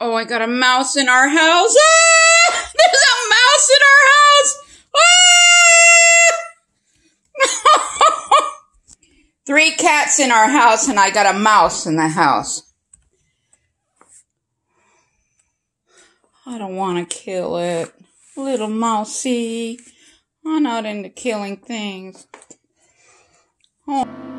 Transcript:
Oh, I got a mouse in our house. Ah! There's a mouse in our house. Ah! Three cats in our house, and I got a mouse in the house. I don't want to kill it. Little mousey. I'm not into killing things. Oh.